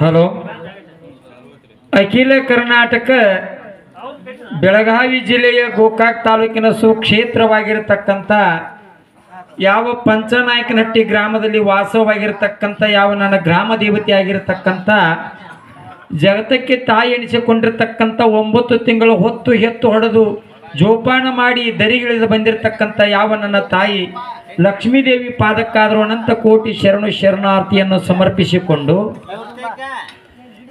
Hello. ಅಖಿಲ ಕರ್ನಾಟಕ ಬೆಳಗಾವಿ ಜಿಲ್ಲೆಯ ಗೋಕಾಕ್ ತಾಲೂಕಿನ ಸುಕ್ಷೇತ್ರವಾಗಿರತಕ್ಕಂಥ ಯಾವ ಪಂಚನಾಯಕನಹಟ್ಟಿ ಗ್ರಾಮದಲ್ಲಿ ವಾಸವಾಗಿರತಕ್ಕಂಥ, ಯಾವ ನನ್ನ ಗ್ರಾಮ ದೇವತೆ ಆಗಿರತಕ್ಕಂಥ, ಜಗತ್ತಕ್ಕೆ ತಾಯಿ ಎಣಿಸಿಕೊಂಡಿರ್ತಕ್ಕಂಥ ಒಂಬತ್ತು ತಿಂಗಳು ಹೊತ್ತು ಎತ್ತು ಹೊಡೆದು ಜೋಪಾನ ಮಾಡಿ ದರಿಗಿಳಿದು ಬಂದಿರತಕ್ಕಂಥ ಯಾವ ನನ್ನ ತಾಯಿ ಲಕ್ಷ್ಮೀದೇವಿ ಪಾದಕ್ಕಾದರೂ ಅನಂತ ಕೋಟಿ ಶರಣು ಶರಣಾರ್ಥಿಯನ್ನು ಸಮರ್ಪಿಸಿಕೊಂಡು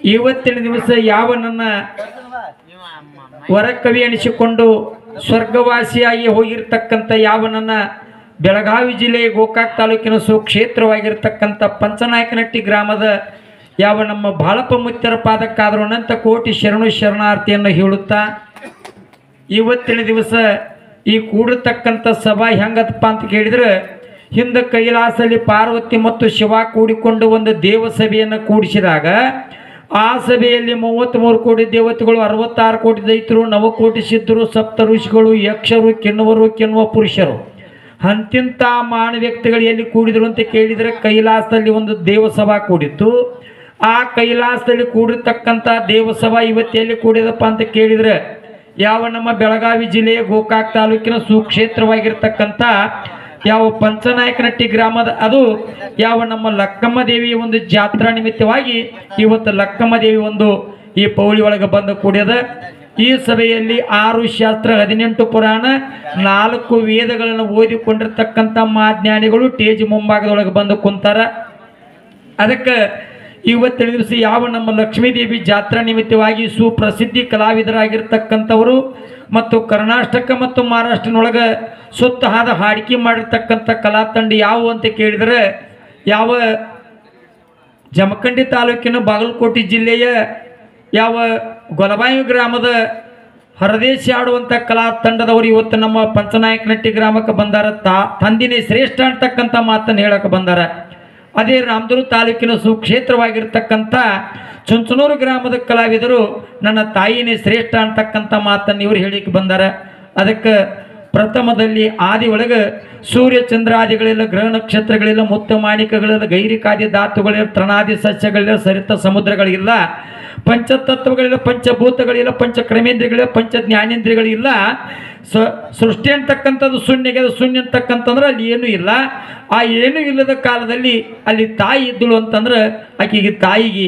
ಇವತ್ತಿನ ದಿವಸ ಯಾವ ನನ್ನ ವರಕವಿ ಅನಿಸಿಕೊಂಡು ಸ್ವರ್ಗವಾಸಿಯಾಗಿ ಹೋಗಿರ್ತಕ್ಕಂಥ ಯಾವ ನನ್ನ ಬೆಳಗಾವಿ ಜಿಲ್ಲೆಯ ಗೋಕಾಕ್ ತಾಲೂಕಿನ ಸುಕ್ಷೇತ್ರವಾಗಿರ್ತಕ್ಕಂಥ ಪಂಚನಾಯಕನಟ್ಟಿ ಗ್ರಾಮದ ಯಾವ ನಮ್ಮ ಬಾಳಪ್ಪ ಮುತ್ತರ ಪಾದಕ್ಕಾದರೂ ಅನಂತ ಕೋಟಿ ಶರಣು ಶರಣಾರ್ಥಿಯನ್ನು ಹೇಳುತ್ತಾ, ಇವತ್ತಿನ ದಿವಸ ಈ ಕೂಡಿರ್ತಕ್ಕಂಥ ಸಭಾ ಹೆಂಗದಪ್ಪ ಅಂತ ಕೇಳಿದ್ರೆ, ಹಿಂದೆ ಕೈಲಾಸದಲ್ಲಿ ಪಾರ್ವತಿ ಮತ್ತು ಶಿವ ಕೂಡಿಕೊಂಡು ಒಂದು ದೇವಸಭೆಯನ್ನು ಕೂಡಿಸಿದಾಗ, ಆ ಸಭೆಯಲ್ಲಿ ಮೂವತ್ತ್ಮೂರು ಕೋಟಿ ದೇವತೆಗಳು, ಅರವತ್ತಾರು ಕೋಟಿ ದೈತರು ನವಕೋಟಿ ಸಿದ್ಧರು, ಸಪ್ತ ಋಷಿಗಳು, ಯಕ್ಷರು, ಕೆನ್ನುವರು ಕೆನ್ನುವ ಪುರುಷರು. ಅಂತಿಂಥ ಮಾನ ವ್ಯಕ್ತಿಗಳು ಎಲ್ಲಿ ಕೂಡಿದ್ರು ಅಂತ ಕೇಳಿದರೆ, ಕೈಲಾಸದಲ್ಲಿ ಒಂದು ದೇವಸಭಾ ಕೂಡಿತ್ತು. ಆ ಕೈಲಾಸದಲ್ಲಿ ಕೂಡಿರ್ತಕ್ಕಂಥ ದೇವಸಭಾ ಇವತ್ತು ಎಲ್ಲಿ ಕೂಡಿದಪ್ಪ ಅಂತ ಕೇಳಿದರೆ ಯಾವ ನಮ್ಮ ಬೆಳಗಾವಿ ಜಿಲ್ಲೆಯ ಗೋಕಾಕ್ ತಾಲೂಕಿನ ಸುಕ್ಷೇತ್ರವಾಗಿರ್ತಕ್ಕಂಥ ಯಾವ ಪಂಚನಾಯಕನಟ್ಟಿ ಗ್ರಾಮದ, ಅದು ಯಾವ ನಮ್ಮ ಲಕ್ಕಮ್ಮ ದೇವಿಯ ಒಂದು ಜಾತ್ರಾ ನಿಮಿತ್ತವಾಗಿ ಇವತ್ತು ಲಕ್ಕಮ್ಮ ದೇವಿ ಒಂದು ಈ ಪೌಳಿ ಒಳಗೆ ಬಂದು ಕೂಡ್ಯದ. ಈ ಸಭೆಯಲ್ಲಿ ಆರು ಶಾಸ್ತ್ರ ಹದಿನೆಂಟು ಪುರಾಣ, ನಾಲ್ಕು ವೇದಗಳನ್ನು ಓದಿಕೊಂಡಿರ್ತಕ್ಕಂಥ ಮಾಜ್ಞಾನಿಗಳು ಟೇಜ್ ಮುಂಭಾಗದೊಳಗೆ ಬಂದು ಕುಂತಾರ. ಅದಕ್ಕೆ ಇವತ್ತಿನ ದಿವಸ ಯಾವ ನಮ್ಮ ಲಕ್ಷ್ಮೀದೇವಿ ಜಾತ್ರಾ ನಿಮಿತ್ತವಾಗಿ ಸುಪ್ರಸಿದ್ಧಿ ಕಲಾವಿದರಾಗಿರ್ತಕ್ಕಂಥವರು ಮತ್ತು ಕರ್ನಾಟಕ ಮತ್ತು ಮಹಾರಾಷ್ಟ್ರನೊಳಗೆ ಸುತ್ತ ಹಾದ ಹಾಡಿಕೆ ಮಾಡಿರ್ತಕ್ಕಂಥ ಕಲಾ ತಂಡ ಯಾವುವು ಅಂತ ಕೇಳಿದರೆ ಯಾವ ಜಮಖಂಡಿ ತಾಲೂಕಿನ ಬಾಗಲಕೋಟೆ ಜಿಲ್ಲೆಯ ಯಾವ ಗೊಲಬಾಯಿ ಗ್ರಾಮದ ಹರದೇಶಿ ಆಡುವಂಥ ಕಲಾ ತಂಡದವರು ಇವತ್ತು ನಮ್ಮ ಪಂಚನಾಯಕನಟ್ಟಿ ಗ್ರಾಮಕ್ಕೆ ಬಂದಾರ. ತಾ ತಂದಿನೇ ಶ್ರೇಷ್ಠ ಅಂತಕ್ಕಂಥ ಮಾತನ್ನು ಹೇಳಕ್ಕೆ ಬಂದಾರ. ಅದೇ ರಾಮದುರ್ಗ ತಾಲೂಕಿನ ಸುಕ್ಷೇತ್ರವಾಗಿರ್ತಕ್ಕಂಥ ಚುಂಚನೂರು ಗ್ರಾಮದ ಕಲಾವಿದರು ನನ್ನ ತಾಯಿನೇ ಶ್ರೇಷ್ಠ ಅಂತಕ್ಕಂಥ ಮಾತನ್ನು ಇವರು ಹೇಳಿಕ್ಕೆ ಬಂದಾರ. ಅದಕ್ಕೆ ಪ್ರಥಮದಲ್ಲಿ ಆದಿ ಒಳಗೆ ಸೂರ್ಯ ಚಂದ್ರಾದಿಗಳೆಲ್ಲ ಗ್ರಹ ನಕ್ಷತ್ರಗಳಿಲ್ಲ ಮುತ್ತ ಮಾಣಿಕಗಳಿಲ್ಲ ಗೈರಿಕಾದಿ ಧಾತುಗಳಿಲ್ಲ ತೃಣಾದಿ ಸಸ್ಯಗಳಿಲ್ಲ ಸರಿತ ಸಮುದ್ರಗಳಿಲ್ಲ. ಪಂಚತತ್ವಗಳಿಲ್ಲ, ಪಂಚಭೂತಗಳಿಲ್ಲ ಪಂಚ ಕ್ರಮೇಂದ್ರಿಗಳಿಲ್ಲ ಪಂಚ ಜ್ಞಾನೇಂದ್ರಿಗಳಿಲ್ಲ ಸ, ಸೃಷ್ಟಿ ಅಂತಕ್ಕಂಥದ್ದು ಶೂನ್ಯಗೆ ಶೂನ್ಯ ಅಂತಕ್ಕಂತಂದ್ರೆ ಅಲ್ಲಿ ಏನೂ ಇಲ್ಲ. ಆ ಏನೂ ಇಲ್ಲದ ಕಾಲದಲ್ಲಿ ಅಲ್ಲಿ ತಾಯಿ ಇದ್ದಳು ಅಂತಂದ್ರೆ ಆಕೆಗೆ ತಾಯಿಗೆ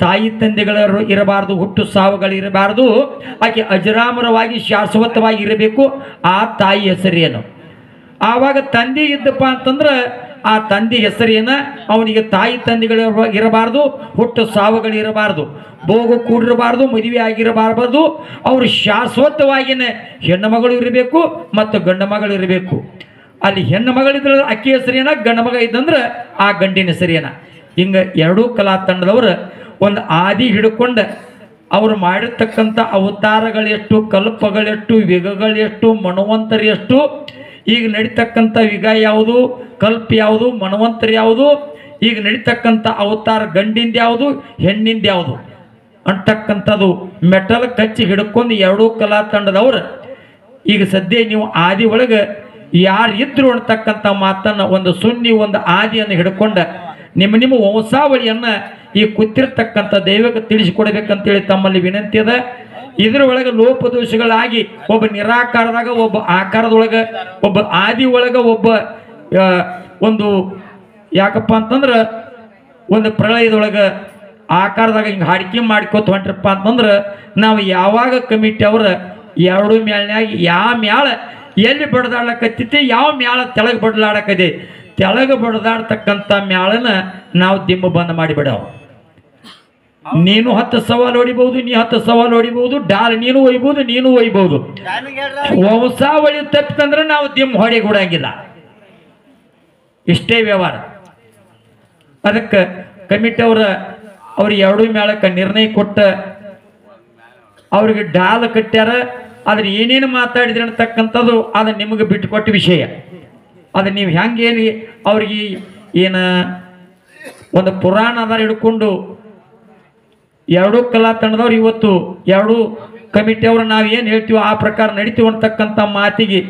ತಾಯಿ ತಂದೆಗಳು ಇರಬಾರ್ದು, ಹುಟ್ಟು ಸಾವುಗಳು ಇರಬಾರ್ದು, ಆಕೆ ಅಜರಾಮರವಾಗಿ ಶಾಶ್ವತವಾಗಿ ಇರಬೇಕು, ಆ ತಾಯಿ ಹೆಸರೇನು? ಆವಾಗ ತಂದೆ ಇದ್ದಪ್ಪ ಅಂತಂದ್ರೆ ಆ ತಂದೆ ಹೆಸರೇನ? ಅವನಿಗೆ ತಾಯಿ ತಂದೆಗಳು ಇರಬಾರ್ದು, ಹುಟ್ಟು ಸಾವುಗಳು ಇರಬಾರದು ಬೋಗು ಕೂಡಿರಬಾರ್ದು, ಮದುವೆ ಆಗಿರಬಾರ್ದು, ಅವರು ಶಾಶ್ವತವಾಗಿನೇ ಹೆಣ್ಣು ಮಗಳು ಇರಬೇಕು ಮತ್ತು ಗಂಡು ಮಗಳು ಇರಬೇಕು. ಅಲ್ಲಿ ಹೆಣ್ಣು ಮಗಳಿದ್ರೆ ಅಕ್ಕಿ ಹೆಸರೇನ, ಗಂಡು ಮಗ ಇದ್ದಂದ್ರೆ ಆ ಗಂಡಿನ ಹೆಸರೇನ? ಹಿಂಗೆ ಎರಡೂ ಕಲಾ ತಂಡದವರು ಒಂದು ಆದಿ ಹಿಡ್ಕೊಂಡು ಅವರು ಮಾಡಿರ್ತಕ್ಕಂಥ ಅವತಾರಗಳೆಷ್ಟು, ಕಲ್ಪಗಳೆಷ್ಟು ವಿಗಗಳೆಷ್ಟು ಮನವಂತರು ಎಷ್ಟು ಈಗ ನಡೀತಕ್ಕಂಥ ವಿಗ ಯಾವುದು, ಕಲ್ಪ ಯಾವುದು, ಮನವಂತರ ಯಾವುದು, ಈಗ ನಡೀತಕ್ಕಂಥ ಅವತಾರ ಗಂಡಿಂದ ಯಾವುದು, ಹೆಣ್ಣಿಂದ ಯಾವುದು ಅಂತಕ್ಕಂಥದ್ದು ಮೆಟಲ್ ಕಚ್ಚಿ ಹಿಡ್ಕೊಂಡು ಎರಡೂ ಕಲಾ ತಂಡದವ್ರು. ಈಗ ಸದ್ಯ ನೀವು ಆದಿ ಒಳಗೆ ಯಾರು ಇದ್ರು ಅಂತಕ್ಕಂಥ ಮಾತನ್ನು ಒಂದು ಸುನ್ನಿ, ಒಂದು ಆದಿಯನ್ನು ಹಿಡ್ಕೊಂಡು ನಿಮ್ಮ ನಿಮ್ಮ ವಂಶಾವಳಿಯನ್ನು ಈ ಕೂತಿರ್ತಕ್ಕಂಥ ದೈವಕ್ಕೆ ತಿಳಿಸಿಕೊಡ್ಬೇಕಂತೇಳಿ ತಮ್ಮಲ್ಲಿ ವಿನಂತಿ ಅದ. ಇದ್ರ ಒಳಗೆ ಲೋಪದೋಷಗಳಾಗಿ ಒಬ್ಬ ನಿರಾಕಾರದಾಗ ಒಬ್ಬ ಆಕಾರದೊಳಗೆ, ಒಬ್ಬ ಆದಿ ಒಳಗೆ ಒಬ್ಬ ಒಂದು ಯಾಕಪ್ಪ ಅಂತಂದ್ರೆ ಒಂದು ಪ್ರಳಯದೊಳಗೆ ಆಕಾರದಾಗ ಹಿಂಗೆ ಹಾಡಿಕೆ ಮಾಡ್ಕೋತ ಹೊಂಟ್ರಪ್ಪ ಅಂತಂದ್ರೆ ನಾವು ಯಾವಾಗ ಕಮಿಟಿ ಅವ್ರ ಎರಡು ಮ್ಯಾಲ್ನಾಗ ಯಾವ ಮ್ಯಾಳ ಎಲ್ಲಿ ಬಡ್ದಾಡ್ಲಕತ್ತೈತಿ, ಯಾವ ಮ್ಯಾಳ ತೆಳಗೆ ಬಡ್ಲಾಡಕದೆ ತೆಳಗೆ ಬಡ್ದಾಡ್ತಕ್ಕಂಥ ಮ್ಯಾಳನ ನಾವು ದಿಮ್ಮ ಬಂದ್ ಮಾಡಿಬಿಡವ ನೀನು ಹತ್ತು ಸವಾಲು ಹೊಡಿಬಹುದು ನೀ ಹತ್ತು ಸವಾಲು ಹೊಡಿಬಹುದು ಡಾಲ್ ನೀನು ಒಯ್ಬಹುದು ನೀನು ಒಯ್ಬಹುದು ವಂಶಾವಳಿ ತಪ್ಪಿತಂದ್ರೆ ನಾವು ದಿಮ್ಮ ಹೊಡಿ ಕೊಡಂಗಿಲ್ಲ. ಇಷ್ಟೇ ವ್ಯವಹಾರ. ಅದಕ್ಕೆ ಕಮಿಟಿ ಅವರ ಅವ್ರ ಎರಡು ಮೇಳಕ್ಕೆ ನಿರ್ಣಯ ಕೊಟ್ಟ ಅವ್ರಿಗೆ ಡಾಲ್ ಕಟ್ಟ್ಯಾರ ಆದ್ರೆ ಏನೇನು ಮಾತಾಡಿದ್ರಿ ಅಂತಕ್ಕಂಥದ್ದು ಅದು ನಿಮಗೆ ಬಿಟ್ಟುಕೊಟ್ಟ ವಿಷಯ. ಅದು ನೀವು ಹೆಂಗೇನು ಅವ್ರಿಗೆ ಏನು ಒಂದು ಪುರಾಣ ಆಧಾರ ಹಿಡ್ಕೊಂಡು ಎರಡೂ ಕಲಾ ತಂಡದವ್ರು ಇವತ್ತು ಎರಡೂ ಕಮಿಟಿಯವರು ನಾವು ಏನು ಹೇಳ್ತೀವೋ ಆ ಪ್ರಕಾರ ನಡಿತೀವಿ ಅಂತಕ್ಕಂಥ ಮಾತಿಗೆ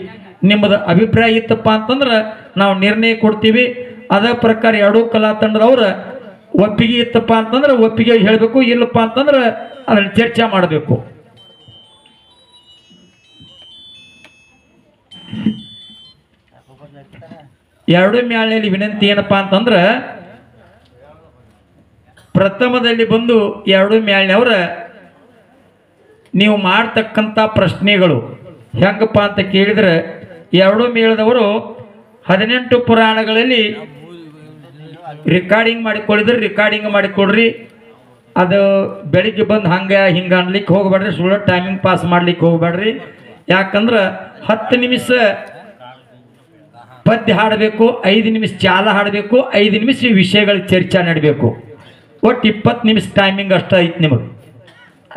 ನಿಮ್ಮದು ಅಭಿಪ್ರಾಯ ಇತ್ತಪ್ಪ ಅಂತಂದ್ರೆ ನಾವು ನಿರ್ಣಯ ಕೊಡ್ತೀವಿ. ಅದೇ ಪ್ರಕಾರ ಎರಡೂ ಕಲಾ ತಂಡದವ್ರು ಒಪ್ಪಿಗೆ ಇತ್ತಪ್ಪ ಅಂತಂದ್ರೆ ಒಪ್ಪಿಗೆ ಹೇಳಬೇಕು, ಇಲ್ಲಪ್ಪ ಅಂತಂದ್ರೆ ಅದನ್ನು ಚರ್ಚೆ ಮಾಡಬೇಕು. ಎರಡು ಮ್ಯಾಲೆಯಲ್ಲಿ ವಿನಂತಿ ಏನಪ್ಪಾ ಅಂತಂದ್ರೆ ಪ್ರಥಮದಲ್ಲಿ ಬಂದು ಎರಡು ಮ್ಯಾಲಿನವರ ನೀವು ಮಾಡ್ತಕ್ಕಂಥ ಪ್ರಶ್ನೆಗಳು. ಹೆಂಗಪ್ಪ ಅಂತ ಕೇಳಿದ್ರೆ, ಎರಡು ಮೇಳದವರು ಹದಿನೆಂಟು ಪುರಾಣಗಳಲ್ಲಿ ರೆಕಾರ್ಡಿಂಗ್ ಮಾಡಿಕೊಳ್ಳಿದ್ರೆ ರೆಕಾರ್ಡಿಂಗ್ ಮಾಡಿಕೊಡ್ರಿ. ಅದು ಬೆಳಿಗ್ಗೆ ಬಂದು ಹಂಗೆ ಹಿಂಗೆ ಅನ್ಲಿಕ್ಕೆ ಹೋಗ್ಬೇಡ್ರಿ, ಸುಳ್ಳು ಟೈಮಿಂಗ್ ಪಾಸ್ ಮಾಡ್ಲಿಕ್ಕೆ ಹೋಗ್ಬೇಡ್ರಿ. ಯಾಕಂದ್ರೆ ಹತ್ತು ನಿಮಿಷ ಪದ್ಯ ಹಾಡಬೇಕು, ಐದು ನಿಮಿಷ ಚಾಲ ಹಾಡಬೇಕು, ಐದು ನಿಮಿಷ ವಿಷಯಗಳ ಚರ್ಚೆ ನಡಬೇಕು. ಒಟ್ಟು ಇಪ್ಪತ್ತು ನಿಮಿಷ ಟೈಮಿಂಗ್ ಅಷ್ಟು ಐತೆ ನಿಮಗೆ.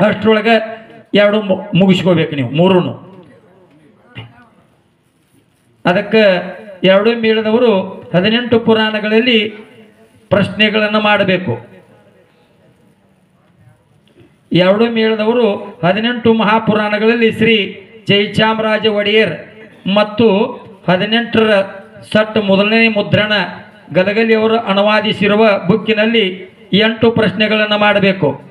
ಅಷ್ಟರೊಳಗೆ ಎರಡು ಮುಗಿಸ್ಕೋಬೇಕು ನೀವು ಮೂರೂ ಅದಕ್ಕೆ ಎರಡು ಮೇಳದವರು ಹದಿನೆಂಟು ಪುರಾಣಗಳಲ್ಲಿ ಪ್ರಶ್ನೆಗಳನ್ನು ಮಾಡಬೇಕು. ಎರಡು ಮೇಳದವರು ಹದಿನೆಂಟು ಮಹಾಪುರಾಣಗಳಲ್ಲಿ ಶ್ರೀ ಜಯಚಾಮರಾಜ ಒಡೆಯರ್ ಮತ್ತು ಹದಿನೆಂಟರ ಸಟ್ ಮೊದಲನೇ ಮುದ್ರಣ ಗದಗಲಿಯವರು ಅನುವಾದಿಸಿರುವ ಬುಕ್ಕಿನಲ್ಲಿ ಎಂಟು ಪ್ರಶ್ನೆಗಳನ್ನು ಮಾಡಬೇಕು.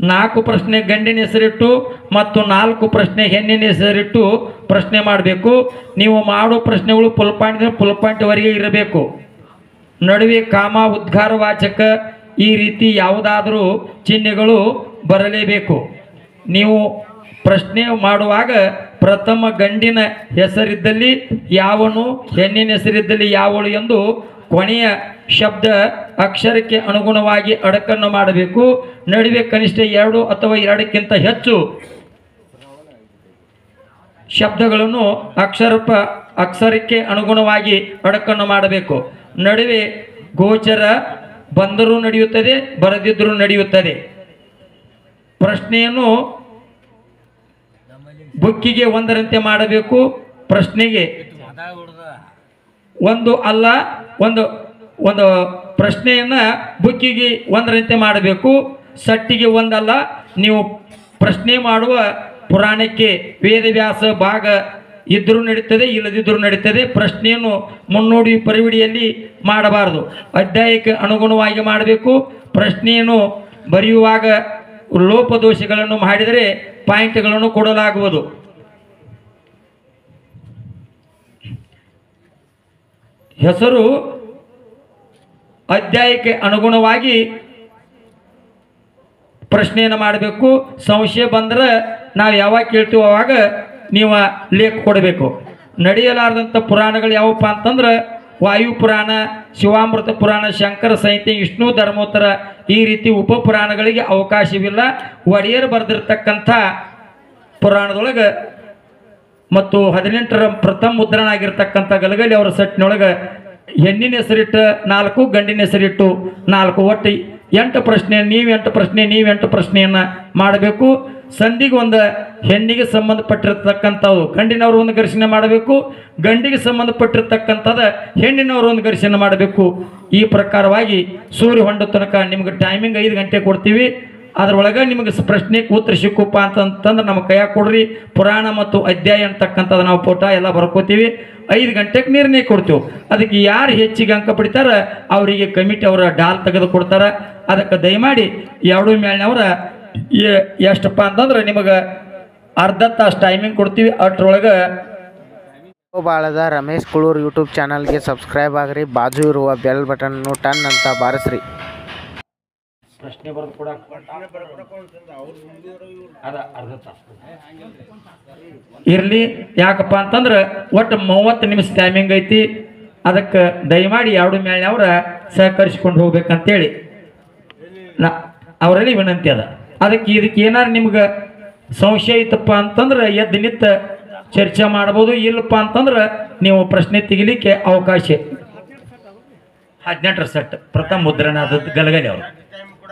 ನಾಲ್ಕು ಪ್ರಶ್ನೆ ಗಂಡಿನ ಹೆಸರಿಟ್ಟು ಮತ್ತು ನಾಲ್ಕು ಪ್ರಶ್ನೆ ಹೆಣ್ಣಿನ ಹೆಸರಿಟ್ಟು ಪ್ರಶ್ನೆ ಮಾಡಬೇಕು. ನೀವು ಮಾಡೋ ಪ್ರಶ್ನೆಗಳು ಫುಲ್ ಪಾಯಿಂಟ್ ಫುಲ್ ಪಾಯಿಂಟ್ವರೆಗೆ ಇರಬೇಕು. ನಡುವೆ ಕಾಮ ಉದ್ಗಾರವಾಚಕ ಈ ರೀತಿ ಯಾವುದಾದರೂ ಚಿಹ್ನೆಗಳು ಬರಲೇಬೇಕು. ನೀವು ಪ್ರಶ್ನೆ ಮಾಡುವಾಗ ಪ್ರಥಮ ಗಂಡಿನ ಹೆಸರಿದ್ದಲ್ಲಿ ಯಾವನು, ಹೆಣ್ಣಿನ ಹೆಸರಿದ್ದಲ್ಲಿ ಯಾವಳು ಎಂದು ಕೊನೆಯ ಶಬ್ದ ಅಕ್ಷರಕ್ಕೆ ಅನುಗುಣವಾಗಿ ಅಡಕನ್ನು ಮಾಡಬೇಕು. ನಡುವೆ ಕನಿಷ್ಠ ಎರಡು ಅಥವಾ ಎರಡಕ್ಕಿಂತ ಹೆಚ್ಚು ಶಬ್ದಗಳನ್ನು ಅಕ್ಷರ ಪ ಅಕ್ಷರಕ್ಕೆ ಅನುಗುಣವಾಗಿ ಅಡಕನ್ನು ಮಾಡಬೇಕು. ನಡುವೆ ಗೋಚರ ಬಂದರೂ ನಡೆಯುತ್ತದೆ, ಬರದಿದ್ದರೂ ನಡೆಯುತ್ತದೆ. ಪ್ರಶ್ನೆಯನ್ನು ಬುಕ್ಕಿಗೆ ಒಂದರಂತೆ ಮಾಡಬೇಕು. ಪ್ರಶ್ನೆಗೆ ಒಂದು ಅಲ್ಲ, ಒಂದು ಒಂದು ಪ್ರಶ್ನೆಯನ್ನು ಬುಕ್ಕಿಗೆ ಒಂದರಂತೆ ಮಾಡಬೇಕು. ಸಟ್ಟಿಗೆ ಒಂದಲ್ಲ, ನೀವು ಪ್ರಶ್ನೆ ಮಾಡುವ ಪುರಾಣಕ್ಕೆ ವೇದವ್ಯಾಸ ಭಾಗ ಇದ್ದರೂ ನಡೀತದೆ ಇಲ್ಲದಿದ್ದರೂ ನಡೀತದೆ, ಪ್ರಶ್ನೆಯನ್ನು ಮುನ್ನೋಡಿ ಪರಿವಿಡಿಯಲ್ಲಿ ಮಾಡಬಾರದು. ಅಧ್ಯಾಯಕ್ಕೆ ಅನುಗುಣವಾಗಿ ಮಾಡಬೇಕು. ಪ್ರಶ್ನೆಯನ್ನು ಬರೆಯುವಾಗ ಲೋಪದೋಷಗಳನ್ನು ಮಾಡಿದರೆ ಪಾಯಿಂಟ್ಗಳನ್ನು ಕೊಡಲಾಗುವುದು. ಹೆಸರು ಅಧ್ಯಾಯಕ್ಕೆ ಅನುಗುಣವಾಗಿ ಪ್ರಶ್ನೆಯನ್ನು ಮಾಡಬೇಕು. ಸಂಶಯ ಬಂದ್ರೆ ನಾವು ಯಾವಾಗ ಕೇಳ್ತೀವೋ ಅವಾಗ ನೀವು ಲೇಖ ಕೊಡಬೇಕು. ನಡೆಯಲಾರದಂಥ ಪುರಾಣಗಳು ಯಾವಪ್ಪ ಅಂತಂದ್ರೆ ವಾಯು ಪುರಾಣ, ಶಿವಾಮೃತ ಪುರಾಣ, ಶಂಕರ ಸಂಹಿತೆ ವಿಷ್ಣು, ಧರ್ಮೋತ್ತರ ಈ ರೀತಿ ಉಪ ಪುರಾಣಗಳಿಗೆ ಅವಕಾಶವಿಲ್ಲ. ಒಡೆಯರು ಬರೆದಿರ್ತಕ್ಕಂಥ ಪುರಾಣದೊಳಗೆ ಮತ್ತು ಹದಿನೆಂಟರ ಪ್ರಥಮ ಮುದ್ರಣ ಆಗಿರ್ತಕ್ಕಂಥ ಗಲಗಲಿ ಅವರ ಸೆಟ್ನೊಳಗೆ ಹೆಣ್ಣಿನ ಹೆಸರಿಟ್ಟು ನಾಲ್ಕು, ಗಂಡಿನ ಹೆಸರಿಟ್ಟು ನಾಲ್ಕು. ಒಟ್ಟು ಎಂಟು ಪ್ರಶ್ನೆ, ನೀವು ಎಂಟು ಪ್ರಶ್ನೆ, ನೀವು ಎಂಟು ಪ್ರಶ್ನೆಯನ್ನು ಮಾಡಬೇಕು. ಸಂಧಿಗೆ ಒಂದು ಹೆಣ್ಣಿಗೆ ಸಂಬಂಧಪಟ್ಟಿರ್ತಕ್ಕಂಥವು ಗಂಡಿನವರು ಒಂದು ಘರ್ಷಣೆ ಮಾಡಬೇಕು, ಗಂಡಿಗೆ ಸಂಬಂಧಪಟ್ಟಿರ್ತಕ್ಕಂಥದ್ದು ಹೆಣ್ಣಿನವರು ಒಂದು ಘರ್ಷಣೆ ಮಾಡಬೇಕು. ಈ ಪ್ರಕಾರವಾಗಿ ಸೂರ್ಯ ಹೊಂಡ ತನಕ ನಿಮ್ಗೆ ಟೈಮಿಂಗ್ ಐದು ಗಂಟೆ ಕೊಡ್ತೀವಿ. ಅದ್ರೊಳಗೆ ನಿಮಗೆ ಪ್ರಶ್ನೆ ಪ್ರಶ್ನೆಗೆ ಉತ್ತರ ಸಿಕ್ಕುಪ್ಪ ಅಂತಂತಂದ್ರೆ ನಮ್ಮ ಕೈಯಾಗ ಕೊಡ್ರಿ. ಪುರಾಣ ಮತ್ತು ಅಧ್ಯಾಯ ಅಂತಕ್ಕಂಥದ್ದು ನಾವು ಫೋಟೋ ಎಲ್ಲ ಬರ್ಕೋತೀವಿ. ಐದು ಗಂಟೆಗೆ ನಿರ್ಣಯ ಕೊಡ್ತೀವಿ. ಅದಕ್ಕೆ ಯಾರು ಹೆಚ್ಚಿಗೆ ಅಂಕ ಪಡಿತಾರ ಅವರಿಗೆ ಕಮಿಟಿ ಅವರ ಡಾಲ್ ತೆಗೆದು ಕೊಡ್ತಾರೆ. ಅದಕ್ಕೆ ದಯಮಾಡಿ ಎರಡು ಮೇಲಿನವ್ರ ಎಷ್ಟಪ್ಪ ಅಂತಂದ್ರೆ ನಿಮಗೆ ಅರ್ಧ ತಾಸು ಟೈಮಿಂಗ್ ಕೊಡ್ತೀವಿ. ಅಷ್ಟರೊಳಗೆ ಬಾಳದ, ರಮೇಶ್ ಕುಳೂರ್ ಯೂಟ್ಯೂಬ್ ಚಾನಲ್ಗೆ ಸಬ್ಸ್ಕ್ರೈಬ್ ಆಗ್ರಿ. ಬಾಜು ಇರುವ ಬೆಲ್ ಬಟನ್ನು ಟನ್ ಅಂತ ಬಾರಿಸ್ರಿ. ಪ್ರಶ್ನೆ ಬರೆದು ಕೂಡ ಅದ ಅರ್ಧ ತಾಸು. ಇರಲಿ ಯಾಕಪ್ಪ ಅಂತಂದ್ರೆ ಒಟ್ಟು ಮೂವತ್ತು ನಿಮಿಷ ಟೈಮಿಂಗ್ ಐತಿ. ಅದಕ್ಕೆ ದಯಮಾಡಿ ಎರಡು ಮೇಲೆ ಅವರ ಸಹಕರಿಸ್ಕೊಂಡು ಹೋಗ್ಬೇಕಂತೇಳಿ. ನಾ ಅವರಲ್ಲಿ ವಿನಂತಿ ಅದ. ಅದಕ್ಕೆ ಇದಕ್ಕೆ ಏನಾರು ನಿಮ್ಗೆ ಸಂಶಯ ಐತಪ್ಪ ಅಂತಂದ್ರೆ ಎದ್ದು ನಿತ್ತ ಚರ್ಚೆ ಮಾಡ್ಬೋದು ಇಲ್ಲಪ್ಪ ಅಂತಂದ್ರೆ ನೀವು ಪ್ರಶ್ನೆ ತೆಗಿಲಿಕ್ಕೆ ಅವಕಾಶ. ಹದಿನೆಂಟರ ಸೆಟ್ ಪ್ರಥಮ ಮುದ್ರಣ ಆದದ್ದು ಗಲಗಲಿ ಅವರು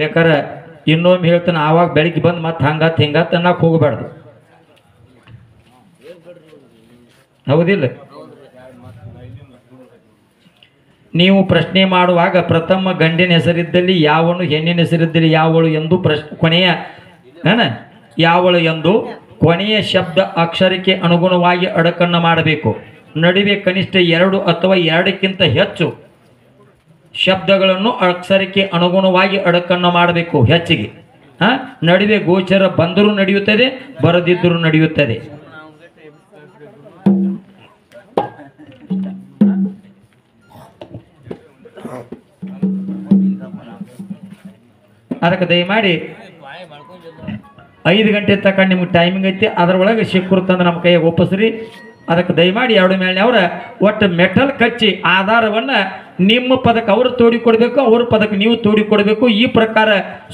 ಬೇಕಾರೆ ಇನ್ನೊಮ್ಮೆ ಹೇಳ್ತಾನೆ, ಆವಾಗ ಬೆಳಿಗ್ಗೆ ಬಂದು ಮತ್ತೆ ಹಂಗತ್ ಹಿಂಗತ್ ಅನ್ನಕ್ಕೆ ಹೋಗಬಾರ್ದು ಹೌದಿಲ್ಲ? ನೀವು ಪ್ರಶ್ನೆ ಮಾಡುವಾಗ ಪ್ರಥಮ ಗಂಡಿನ ಹೆಸರಿದ್ದಲ್ಲಿ ಯಾವನು, ಹೆಣ್ಣಿನ ಹೆಸರಿದ್ದಲ್ಲಿ ಯಾವಳು ಎಂದು ಪ್ರಶ್ನೆ ಕೊನೆಯ ಯಾವಳು ಎಂದು ಕೊನೆಯ ಶಬ್ದ ಅಕ್ಷರಕ್ಕೆ ಅನುಗುಣವಾಗಿ ಅಡಕನ್ನು ಮಾಡಬೇಕು. ನಡುವೆ ಕನಿಷ್ಠ ಎರಡು ಅಥವಾ ಎರಡಕ್ಕಿಂತ ಹೆಚ್ಚು ಶಬ್ದಗಳನ್ನು ಅಕ್ಷರಕ್ಕೆ ಅನುಗುಣವಾಗಿ ಅಡಕನ್ನು ಮಾಡಬೇಕು ಹೆಚ್ಚಿಗೆ. ಹಾ? ನಡುವೆ ಗೋಚರ ಬಂದರೂ ನಡೆಯುತ್ತದೆ, ಬರದಿದ್ದರೂ ನಡೆಯುತ್ತದೆ. ಅದಕ್ಕೆ ದಯಮಾಡಿ ಐದು ಗಂಟೆ ತಕ್ಕ ನಿಮ್ಗೆ ಟೈಮಿಂಗ್ ಐತಿ, ಅದರೊಳಗೆ ಸಿಕ್ಕರು ತಂದು ನಮ್ಮ ಕೈಯಾಗ ಒಪ್ಪಿಸ್ರಿ ಅದಕ್ಕೆ ದಯಮಾಡಿ ಎರಡು ಮೇಲೆ ಅವರ, ಒಟ್ಟು ಮೆಟಲ್ ಕಚ್ಚಿ ಆಧಾರವನ್ನು ನಿಮ್ಮ ಪದಕ್ಕೆ ಅವರು ತೋಡಿಕೊಡ್ಬೇಕು, ಅವ್ರ ಪದಕ್ಕೆ ನೀವು ತೋಡಿಕೊಡ್ಬೇಕು. ಈ ಪ್ರಕಾರ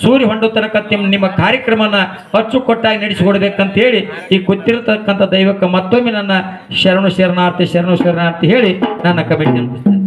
ಸೂರ್ಯ ಹೊಂಡೋ ತನಕ ನಿಮ್ಮ ನಿಮ್ಮ ಕಾರ್ಯಕ್ರಮನ ಅಚ್ಚುಕೊಟ್ಟಾಗಿ ನಡೆಸಿಕೊಡ್ಬೇಕಂತ ಹೇಳಿ ಈ ಗೊತ್ತಿರತಕ್ಕಂಥ ದೈವಕ್ಕೆ ಮತ್ತೊಮ್ಮೆ ನನ್ನ ಶರಣು ಶರಣಾರ್ಥಿ ಶರಣು ಶರಣಾರ್ಥಿ ಹೇಳಿ ನನ್ನ ಕಮಿಟಿ